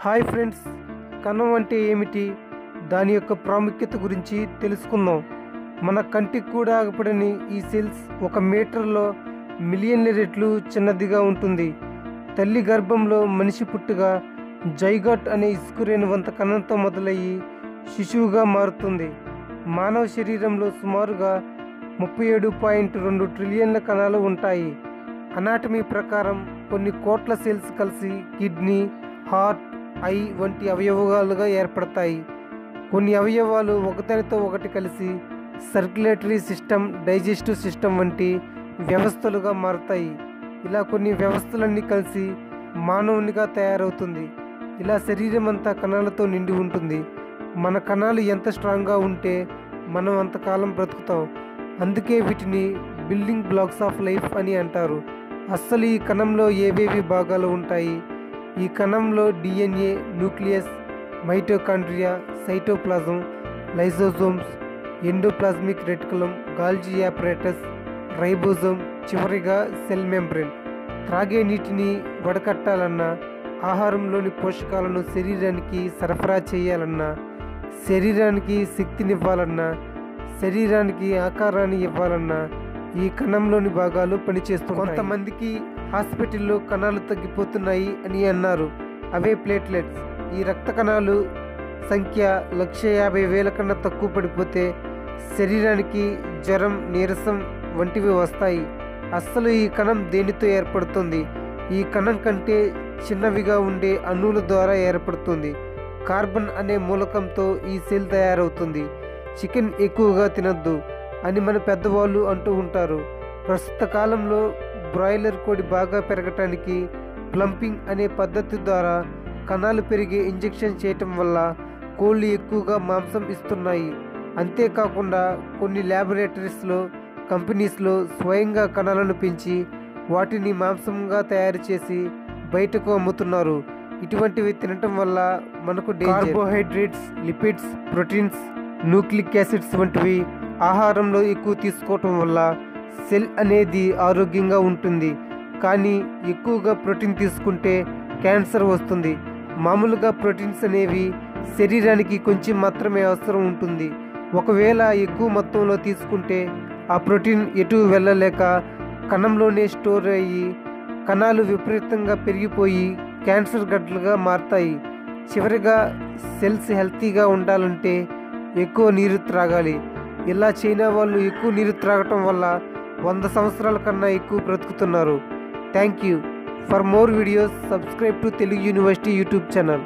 Hi friends కణం అంటే ఏమిటి? దాని యొక్క ప్రాముఖ్యత గురించి తెలుసుకుందాం. మన కంటికి కూడా ఆగపడని ఈ సెల్స్ ఒక మీటర్లో మిలియన్ల రెట్లు చిన్నదిగా ఉంటుంది. తల్లి గర్భంలో మనిషి పుట్టుగా జైగట్ అనే ఇసుకురేణువంత కణంతో మొదలయ్యి శిశువుగా మారుతుంది. మానవ శరీరంలో సుమారుగా ముప్పై ఏడు పాయింట్ రెండు ట్రిలియన్ల కణాలు ఉంటాయి. అనాటమీ ప్రకారం కొన్ని కోట్ల సెల్స్ కలిసి కిడ్నీ హార్ట్ ఐ వంటి అవయవాలుగా ఏర్పడతాయి. కొన్ని అవయవాలు ఒకదానితో ఒకటి కలిసి సర్క్యులేటరీ సిస్టమ్ డైజెస్టివ్ సిస్టమ్ వంటి వ్యవస్థలుగా మారుతాయి. ఇలా కొన్ని వ్యవస్థలన్నీ కలిసి మానవునిగా తయారవుతుంది. ఇలా శరీరం అంతా కణాలతో నిండి ఉంటుంది. మన కణాలు ఎంత స్ట్రాంగ్గా ఉంటే మనం అంతకాలం బ్రతుకుతాం. అందుకే వీటిని బిల్డింగ్ బ్లాక్స్ ఆఫ్ లైఫ్ అని అంటారు. అస్సలు ఈ కణంలో ఏవేవి భాగాలు ఉంటాయి? ఈ కణంలో DNA nucleus mitochondria cytoplasm lysosomes endoplasmic reticulum Golgi apparatus ribosome చివరిగా సెల్ మెంబ్రెన్. త్రాగే నీటిని వడకట్టాలన్నా ఆహారంలోని పోషకాలను శరీరానికి సరఫరా చేయాలన్నా శరీరానికి శక్తినివ్వాలన్నా శరీరానికి ఆకారాన్ని ఇవ్వాలన్నా ఈ కణంలోని భాగాలు పనిచేస్తూ కొంతమందికి హాస్పిటల్లో కణాలు తగ్గిపోతున్నాయి అని అన్నారు. అవే ప్లేట్లెట్స్. ఈ రక్త కణాలు సంఖ్య లక్ష యాభై వేల కన్నా తక్కువ పడిపోతే శరీరానికి జ్వరం నీరసం వంటివి వస్తాయి. అస్సలు ఈ కణం దేనితో ఏర్పడుతుంది? ఈ కణం కంటే చిన్నవిగా ఉండే అణువుల ద్వారా ఏర్పడుతుంది. కార్బన్ అనే మూలకంతో ఈ సెల్ తయారవుతుంది. చికెన్ ఎక్కువగా తినద్దు అని మన పెద్దవాళ్ళు అంటూ ఉంటారు. ప్రస్తుత కాలంలో బ్రాయిలర్ కోడి బాగా పెరగటానికి ప్లంపింగ్ అనే పద్ధతి ద్వారా కణాలు పెరిగే ఇంజెక్షన్ చేయటం వల్ల కోళ్ళు ఎక్కువగా మాంసం ఇస్తున్నాయి. అంతేకాకుండా కొన్ని ల్యాబొరేటరీస్లో కంపెనీస్లో స్వయంగా కణాలను పెంచి వాటిని మాంసంగా తయారు చేసి బయటకు అమ్ముతున్నారు. ఇటువంటివి తినటం వల్ల మనకు carbohydrates lipids proteins nucleic acids వంటివి ఆహారంలో ఎక్కువ తీసుకోవటం వల్ల సెల్ అనేది ఆరోగ్యంగా ఉంటుంది. కానీ ఎక్కువగా ప్రోటీన్ తీసుకుంటే క్యాన్సర్ వస్తుంది. మామూలుగా ప్రోటీన్స్ అనేవి శరీరానికి కొంచెం మాత్రమే అవసరం ఉంటుంది. ఒకవేళ ఎక్కువ మొత్తంలో తీసుకుంటే ఆ ప్రోటీన్ ఎటు వెళ్ళలేక కణంలోనే స్టోర్ అయ్యి కణాలు విపరీతంగా పెరిగిపోయి క్యాన్సర్ గడ్డలుగా మారతాయి. చివరిగా సెల్స్ హెల్తీగా ఉండాలంటే ఎక్కువ నీరు త్రాగాలి. ఇలా చైనా వాళ్ళు ఎక్కువ నీరు త్రాగటం వల్ల వంద సంవత్సరాల కన్నా ఎక్కువ బ్రతుకుతున్నారు. Thank you for more videos subscribe to Telugu university YouTube channel